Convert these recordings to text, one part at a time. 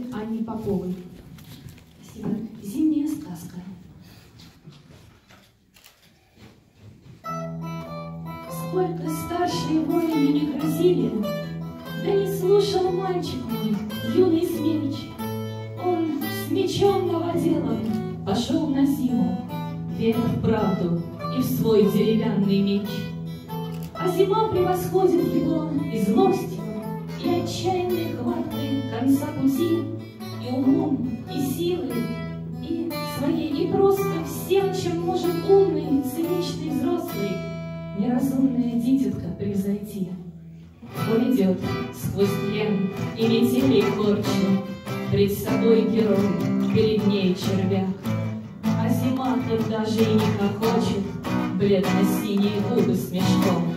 Анне Поповой. Спасибо. Зимняя сказка. Сколько старшие воины не грозили, Да не слушал мальчик мой, юный смерч. Он с мечом новоделом пошел на зиму, Веря в правду и в свой деревянный меч. А зима превосходит его и злостью, и отчаянной хваткой конца пути, и умом, и силой, и своей, и просто всем, чем может умный, циничный взрослый, неразумная дитятка превзойти. Он идет сквозь тлен и метели и корчи, Пред собой герой, перед ней червяк. А зима тут даже и не хохочет, Бледно-синие губы с мешком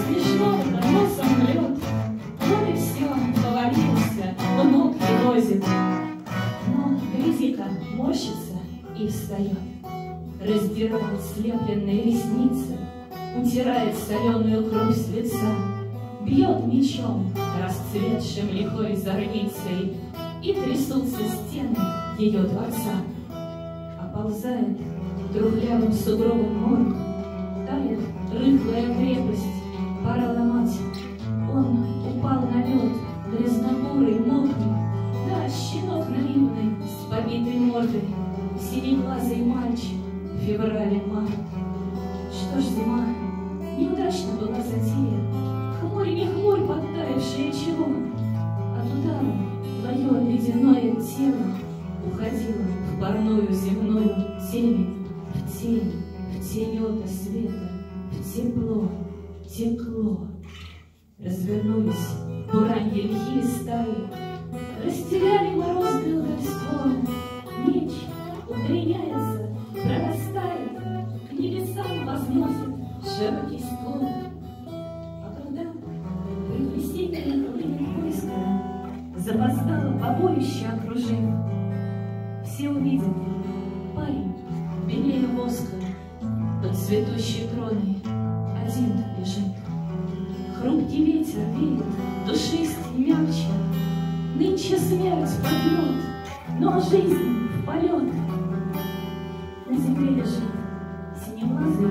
Чего смешного носом лед? Вот и все, повалился, ног не возит. Но гляди-ка, морщится и встает, Раздирает слепленные ресницы, Утирает соленую кровь с лица, Бьет мечом, расцветшим лихой зорницей, И трясутся стены ее дворца. Оползает трухлявым сугробом морг, лед, грязнобурый, мокрый, Да, щенок наивный, с побитой мордой, Синеглазый мальчик, февраль март. Что ж, зима, неудачна была затея, Хмурь не хмурь, подтаявшее чего, От удара твое ледяное тело Уходило в парную земную темень, В тень, в тенета света, в тепло, текло. Развернулись бураньи лихие стаи, Растеряли морозное родство. Меч укореняется, прорастает, К небесам возносит широкий ствол. А когда предвесеннее хлынет войско, Запоздало побоище окружив, Все увидят, парень белее воска Под цветущей кроной один лежит запит, душист и мягче. Нынче смерть попьет, но жизнь в полет. На земле лежит синеглазые